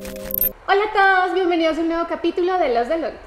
Hola a todos, bienvenidos a un nuevo capítulo de Los Deloitte.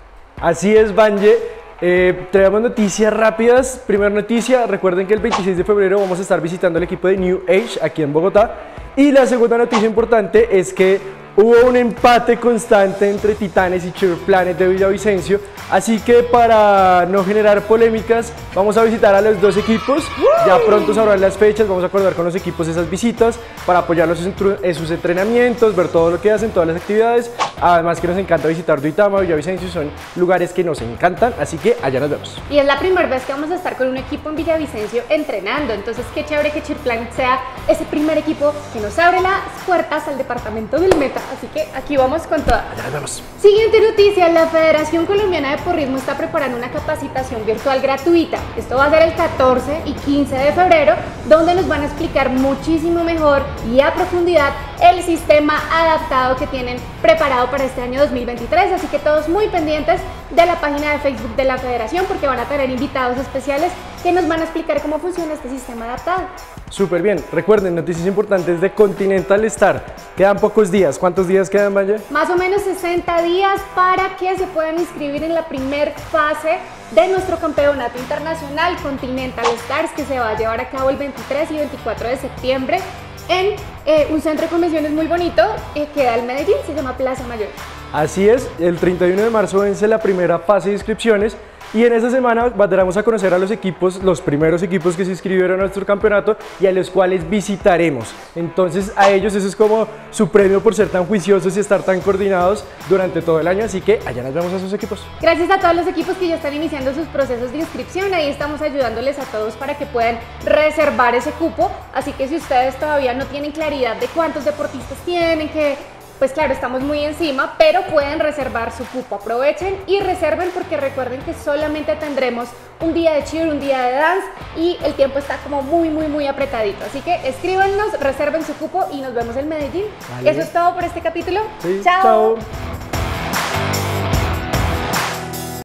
Así es, Banje. Eh, traemos noticias rápidas. Primera noticia, recuerden que el 26 de febrero vamos a estar visitando el equipo de New Age aquí en Bogotá. Y la segunda noticia importante es que hubo un empate constante entre Titanes y Cheer Planet de Villavicencio. Así que para no generar polémicas, vamos a visitar a los dos equipos. Ya pronto sabrán las fechas, vamos a acordar con los equipos esas visitas para apoyarlos en, sus entrenamientos, ver todo lo que hacen, todas las actividades. Además que nos encanta visitar Duitama, Villavicencio, son lugares que nos encantan, así que allá nos vemos. Y es la primera vez que vamos a estar con un equipo en Villavicencio entrenando, entonces qué chévere que Cheer Planet sea ese primer equipo que nos abre las puertas al departamento del Meta, así que aquí vamos con toda. Allá nos vemos. Siguiente noticia, la Federación Colombiana de Porrismo está preparando una capacitación virtual gratuita. Esto va a ser el 14 y 15 de febrero, donde nos van a explicar muchísimo mejor y a profundidad el sistema adaptado que tienen preparado para este año 2023. Así que todos muy pendientes de la página de Facebook de la Federación porque van a tener invitados especiales que nos van a explicar cómo funciona este sistema adaptado. Súper bien. Recuerden, noticias importantes de Continental Star. Quedan pocos días. ¿Cuántos días quedan, Valle? Más o menos 60 días para que se puedan inscribir en la primer fase de nuestro campeonato internacional Continental Stars que se va a llevar a cabo el 23 y 24 de septiembre en eh, un centro de convenciones muy bonito eh, que da el Medellín, se llama Plaza Mayor. Así es, el 31 de marzo vence la primera fase de inscripciones y en esta semana daremos a conocer a los equipos, los primeros equipos que se inscribieron a nuestro campeonato y a los cuales visitaremos. Entonces a ellos eso es como su premio por ser tan juiciosos y estar tan coordinados durante todo el año, así que allá nos vemos a esos equipos. Gracias a todos los equipos que ya están iniciando sus procesos de inscripción, ahí estamos ayudándoles a todos para que puedan reservar ese cupo, así que si ustedes todavía no tienen claridad de cuántos deportistas tienen, que pues claro, estamos muy encima, pero pueden reservar su cupo. Aprovechen y reserven porque recuerden que solamente tendremos un día de cheer, un día de dance y el tiempo está como muy, muy, muy apretadito. Así que escríbanos, reserven su cupo y nos vemos en Medellín. Vale. Eso es todo por este capítulo. Sí, chao. chao.